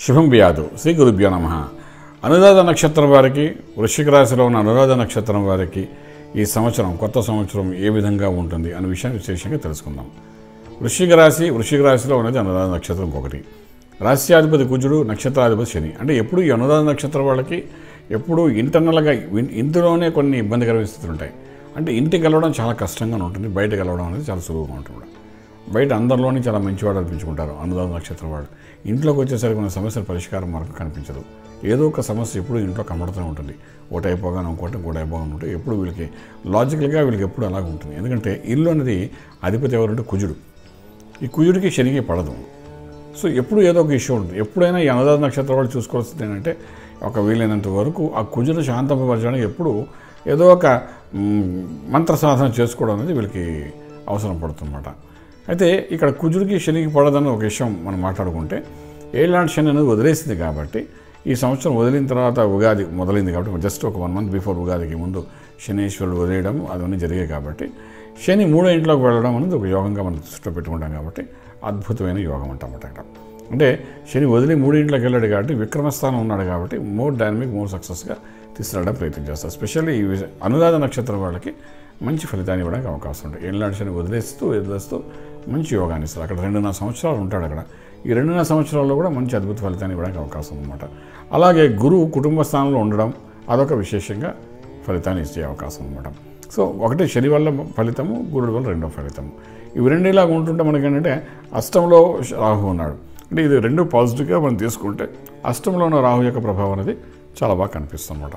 శుభం వ్యాధు శ్రీ గురుభ్యో నమ. అనురాధ నక్షత్రం వారికి వృశ్చిక రాశిలో ఉన్న అనురాధ నక్షత్రం వారికి ఈ సంవత్సరం కొత్త సంవత్సరం ఏ విధంగా ఉంటుంది అనే విషయాన్ని విశేషంగా తెలుసుకుందాం. వృశ్చిక రాశి వృశ్చిక రాశిలో ఉన్నది అనురాధ నక్షత్రం ఒకటి. రాశ్యాధిపతి కుజుడు నక్షత్రాధిపతి శని. అంటే ఎప్పుడు ఈ అనురాధ నక్షత్రం వాళ్ళకి ఎప్పుడు ఇంటర్నల్గా ఇందులోనే కొన్ని ఇబ్బందికరమైన స్థితులు ఉంటాయి. అంటే ఇంటికి వెళ్ళడం చాలా కష్టంగా ఉంటుంది బయట వెళ్ళడం అనేది చాలా సులువుగా ఉంటుంది. బయట అందరిలోని చాలా మంచివాడు అనిపించుకుంటారు అనుదాన నక్షత్రం వాళ్ళు ఇంట్లోకి వచ్చేసరికి మన సమస్యల పరిష్కారం మనకు కనిపించదు. ఏదో ఒక సమస్య ఎప్పుడు ఇంట్లో కనబడుతూనే ఉంటుంది. ఒకటి అయిపోగానే ఇంకోటి ఇంకోటి అయిపోగానే ఉంటుంది. ఎప్పుడు వీళ్ళకి లాజికల్గా వీళ్ళకి ఎప్పుడు అలాగ ఉంటుంది. ఎందుకంటే ఇల్లు అనేది అధిపతి ఎవరంటే కుజుడు. ఈ కుజుడికి శనికి పడదు. సో ఎప్పుడు ఏదో ఒక ఇష్యూ ఉంటుంది. ఎప్పుడైనా ఈ అనురాధ నక్షత్రం వాళ్ళు చూసుకోవాల్సింది ఏంటంటే ఒక వీలైనంత వరకు ఆ కుజును శాంతపరచడానికి ఎప్పుడు ఏదో ఒక మంత్ర సాధన చేసుకోవడం అనేది వీళ్ళకి అవసరం పడుతుందన్నమాట. అయితే ఇక్కడ కుజుడికి శనికి పడదని ఒక విషయం మనం మాట్లాడుకుంటే ఏలాంటి శని అనేది వదిలేసింది కాబట్టి ఈ సంవత్సరం వదిలిన తర్వాత ఉగాది మొదలైంది కాబట్టి జస్ట్ ఒక వన్ మంత్ బిఫోర్ ఉగాదికి ముందు శనీశ్వరుడు వదిలేయడం అవన్నీ జరిగాయి కాబట్టి శని మూడో ఇంట్లోకి వెళ్ళడం అనేది ఒక యోగంగా మనం దృష్టిలో పెట్టుకుంటాం కాబట్టి అద్భుతమైన యోగం అంటాం అక్కడ అంటే శని వదిలి మూడు ఇంట్లోకి వెళ్ళాడు కాబట్టి విక్రమస్థానం ఉన్నాడు కాబట్టి మోర్ డైనమిక్ మోర్ సక్సెస్గా తీసుకురావడానికి ప్రయత్నం చేస్తారు. స్పెషల్లీ ఈ అనురాధ నక్షత్రం వాళ్ళకి మంచి ఫలితాన్ని ఇవ్వడానికి అవకాశం ఉంటుంది. ఏళ్ళనాటి శని వదిలేస్తూ వదిలేస్తూ మంచి యోగాన్ని ఇస్తారు. అక్కడ రెండున్నర సంవత్సరాలు ఉంటాడు అక్కడ. ఈ రెండున్నర సంవత్సరాల్లో కూడా మంచి అద్భుత ఫలితాన్ని ఇవ్వడానికి అవకాశం ఉందన్నమాట అలాగే గురువు కుటుంబ స్థానంలో ఉండడం అదొక విశేషంగా ఫలితాన్ని ఇచ్చే అవకాశం అనమాట సో ఒకటి శని వల్ల ఫలితము గురుడు వల్ల రెండో ఫలితము. ఇవి రెండు ఇలాగ ఉంటుంటే మనకి ఏంటంటే అష్టంలో రాహు ఉన్నాడు. అంటే ఇది రెండు పాజిటివ్గా మనం తీసుకుంటే అష్టంలో ఉన్న రాహు యొక్క ప్రభావం అనేది చాలా బాగా కనిపిస్తుంది అనమాట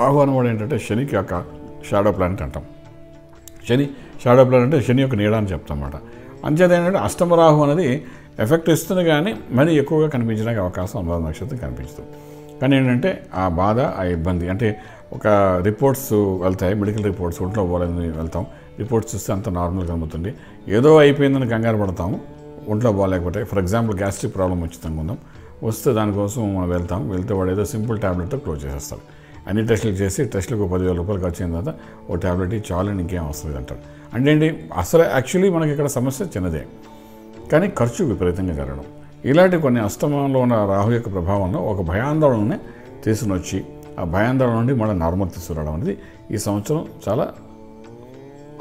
రాహు అనమాట ఏంటంటే శనికి యొక్క షాడో ప్లానెట్ అంటాం. శని షాడో ప్లానెట్ అంటే శని యొక్క నీడ అని చెప్తాం అన్నమాట అంచేత ఏంటంటే అష్టమరాహు అనేది ఎఫెక్ట్ ఇస్తుంది కానీ మరీ ఎక్కువగా కనిపించడానికి అవకాశం అనురాధ నక్షత్రం కనిపించదు కానీ ఏంటంటే ఆ బాధ ఆ ఇబ్బంది అంటే ఒక రిపోర్ట్స్ వెళ్తాయి మెడికల్ రిపోర్ట్స్ ఒంట్లో పోలేదని వెళ్తాం. రిపోర్ట్స్ చూస్తే అంత నార్మల్గా కనబడుతుంది. ఏదో అయిపోయిందని కంగారు పడతాము ఒంట్లో బాగాలేకపోతే. ఫర్ ఎగ్జాంపుల్ గ్యాస్ట్రిక్ ప్రాబ్లం వచ్చింది అనుకుందాం. వస్తే దానికోసం మనం వెళ్తాం. వెళ్తే వాడు ఏదో సింపుల్ ట్యాబ్లెట్తో క్లోజ్ చేసేస్తారు అన్ని టెస్టులు చేసి టెస్టులకు పదివేల రూపాయలు ఖర్చు అయిన తర్వాత ఓ ట్యాబ్లెట్ ఇచ్చి చాలని ఇంకేం అవసరం అంటారు అంటే ఏంటి? అసలు యాక్చువల్లీ మనకి ఇక్కడ సమస్య చిన్నదే. కానీ ఖర్చు విపరీతంగా జరగడం. ఇలాంటి కొన్ని అస్తమంలో ఉన్న రాహు యొక్క ప్రభావంలో ఒక భయాందోళనని తీసుకుని వచ్చి ఆ భయాందోళన నుండి మళ్ళీ నార్మల్ తీసుకురావడం అనేది ఈ సంవత్సరం చాలా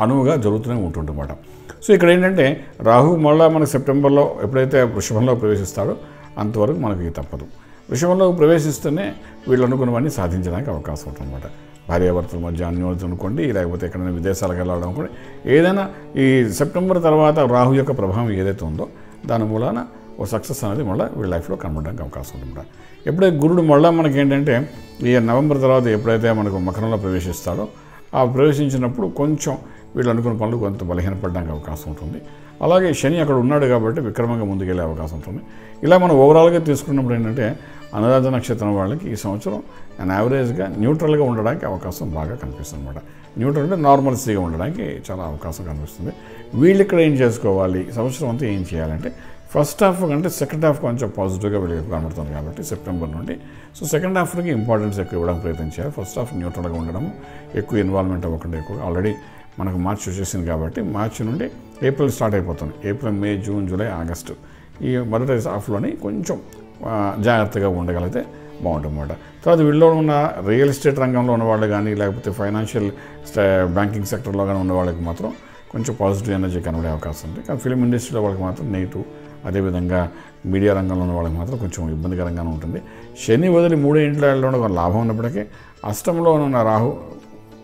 అనువుగా జరుగుతూనే ఉంటుందన్నమాట. సో ఇక్కడ ఏంటంటే రాహు మళ్ళీ మనకు సెప్టెంబర్లో ఎప్పుడైతే వృషభంలో ప్రవేశిస్తాడో అంతవరకు మనకి తప్పదు. విషయంలో ప్రవేశిస్తేనే వీళ్ళు అనుకున్నవన్నీ సాధించడానికి అవకాశం ఉంటుందన్నమాట భార్యాభర్తల మధ్య అన్యోన్యత అనుకోండి లేకపోతే ఎక్కడైనా విదేశాలకు వెళ్ళడం అనుకోండి ఏదైనా ఈ సెప్టెంబర్ తర్వాత రాహు యొక్క ప్రభావం ఏదైతే ఉందో దాని మూలాన ఓ సక్సెస్ అనేది మళ్ళీ వీళ్ళ లైఫ్లో కనబడడానికి అవకాశం ఉంటుంది ఎప్పుడైతే గురుడు మళ్ళీ మనకి ఏంటంటే ఈ నవంబర్ తర్వాత ఎప్పుడైతే మనకు మకరంలో ప్రవేశిస్తాడో ఆ ప్రవేశించినప్పుడు కొంచెం వీళ్ళు అనుకున్న పనులు కొంత బలహీనపడడానికి అవకాశం ఉంటుంది. అలాగే శని అక్కడ ఉన్నాడు కాబట్టి విక్రమంగా ముందుకెళ్ళే అవకాశం ఉంటుంది. ఇలా మనం ఓవరాల్గా తీసుకున్నప్పుడు ఏంటంటే అనురాధ నక్షత్రం వాళ్ళకి ఈ సంవత్సరం అండ్ యావరేజ్గా న్యూట్రల్గా ఉండడానికి అవకాశం బాగా కనిపిస్తుంది అనమాట న్యూట్రల్ అంటే నార్మల్సీగా ఉండడానికి చాలా అవకాశం కనిపిస్తుంది. వీళ్ళు ఇక్కడ ఏం చేసుకోవాలి? సంవత్సరం అంతా ఏం చేయాలంటే ఫస్ట్ హాఫ్ కంటే సెకండ్ హాఫ్ కొంచెం పాజిటివ్గా వెళ్ళి కనబడుతుంది కాబట్టి సెప్టెంబర్ నుండి. సో సెకండ్ హాఫ్కి ఇంపార్టెన్స్ ఎక్కువ ఇవ్వడానికి ప్రయత్నం చేయాలి. ఫస్ట్ హాఫ్ న్యూట్రల్గా ఉండడం ఎక్కువ ఇన్వాల్వ్మెంట్ అవ్వకుండా ఎక్కువ. ఆల్రెడీ మనకు మార్చి వచ్చేసింది కాబట్టి మార్చి నుండి ఏప్రిల్ స్టార్ట్ అయిపోతుంది. April May June July August. ఈ మొదటి హాఫ్లోని కొంచెం జాగ్రత్తగా ఉండగలిగితే బాగుంటుందన్నమాట. తర్వాత వీళ్ళలో ఉన్న రియల్ ఎస్టేట్ రంగంలో ఉన్న వాళ్ళు కానీ లేకపోతే ఫైనాన్షియల్ బ్యాంకింగ్ సెక్టర్లో కానీ ఉన్న వాళ్ళకి మాత్రం కొంచెం పాజిటివ్ ఎనర్జీ కనబడే అవకాశం ఉంది. కానీ ఫిలిం ఇండస్ట్రీలో వాళ్ళకి మాత్రం నెగిటివ్ అదేవిధంగా మీడియా రంగంలో ఉన్న వాళ్ళకి మాత్రం కొంచెం ఇబ్బందికరంగానే ఉంటుంది. శని వదిలి మూడో ఇంట్లో వెళ్ళడం ఒక లాభం ఉన్నప్పటికీ అష్టంలో ఉన్న రాహు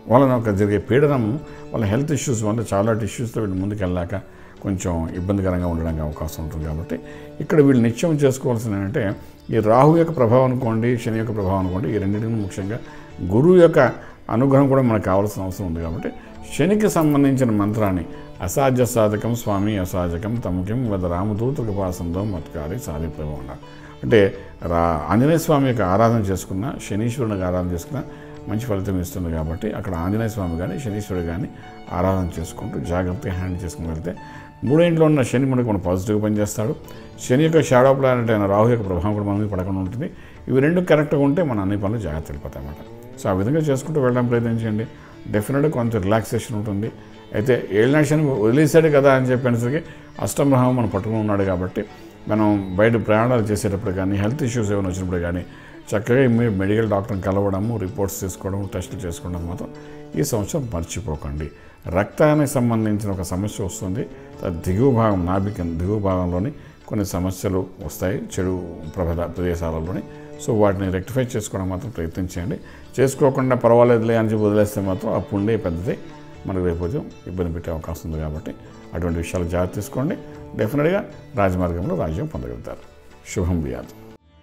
వాళ్ళని ఒక జరిగే పీడనం వాళ్ళ హెల్త్ ఇష్యూస్ వల్ల చాలా ఇష్యూస్తో వీళ్ళు ముందుకెళ్ళాక కొంచెం ఇబ్బందికరంగా ఉండడానికి అవకాశం ఉంటుంది కాబట్టి ఇక్కడ వీళ్ళు నిత్యం చేసుకోవాల్సింది ఏంటంటే ఈ రాహు యొక్క ప్రభావం అనుకోండి శని యొక్క ప్రభావం అనుకోండి ఈ రెండింటిని ముఖ్యంగా గురువు యొక్క అనుగ్రహం కూడా మనకు కావాల్సిన అవసరం ఉంది కాబట్టి శనికి సంబంధించిన మంత్రాన్ని అసాధ్య సాధకం స్వామి అసాధకం తమకిం వద రామదూత కృపాసంతో మత్కారి సాధిప్రభం ఉండాలి అంటే రా ఆంజనేయ స్వామి యొక్క ఆరాధన చేసుకున్న శనీశ్వరునికి ఆరాధన చేసుకున్న మంచి ఫలితం ఇస్తుంది కాబట్టి అక్కడ ఆంజనేయ స్వామి కానీ శనీశ్వరుడు కానీ ఆరాధన చేసుకుంటూ జాగ్రత్తగా హ్యాండిల్ చేసుకుని వెళ్తే మూడేంట్లో ఉన్న శని మనకు మన పాజిటివ్గా పనిచేస్తాడు. శని యొక్క షాడో ప్లానెట్ అయిన రాహు యొక్క ప్రభావం కూడా మనకి పడకుండా ఉంటుంది. ఇవి రెండు కరెక్ట్గా ఉంటే మన అన్ని పనులు జాగ్రత్త వెళ్ళిపోతాయి అన్నమాట. సో ఆ విధంగా చేసుకుంటూ వెళ్ళడం ప్రయత్నించండి డెఫినెట్గా కొంత రిలాక్సేషన్ ఉంటుంది. అయితే ఏళ్ళనాడు శని వదిలేశాడు కదా అని చెప్పేసరికి అష్టమ్రహం మనం పట్టుకుని ఉన్నాడు కాబట్టి మనం బయట ప్రయాణాలు చేసేటప్పుడు కానీ హెల్త్ ఇష్యూస్ ఏమైనా వచ్చినప్పుడు కానీ చక్కగా మీరు మెడికల్ డాక్టర్ని కలవడము రిపోర్ట్స్ తీసుకోవడం టెస్టులు చేసుకోవడం మాత్రం ఈ సంవత్సరం మర్చిపోకండి. రక్తానికి సంబంధించిన ఒక సమస్య వస్తుంది. దిగువ భాగం నాభిక దిగువ భాగంలోని కొన్ని సమస్యలు వస్తాయి చెడు ప్రభద ప్రదేశాలలోని. సో వాటిని రెక్టిఫై చేసుకోవడం మాత్రం ప్రయత్నం చేయండి. చేసుకోకుండా పర్వాలేదులే అని చెప్పి వదిలేస్తే మాత్రం ఆ పుండే పెద్దది. మనకు రేపు ఉదయం ఇబ్బంది పెట్టే అవకాశం ఉంది కాబట్టి అటువంటి విషయాలు జాగ్రత్త తీసుకోండి. డెఫినెట్గా రాజమార్గంలో రాజ్యం పొందగలుగుతారు. శుభం వ్యాధి.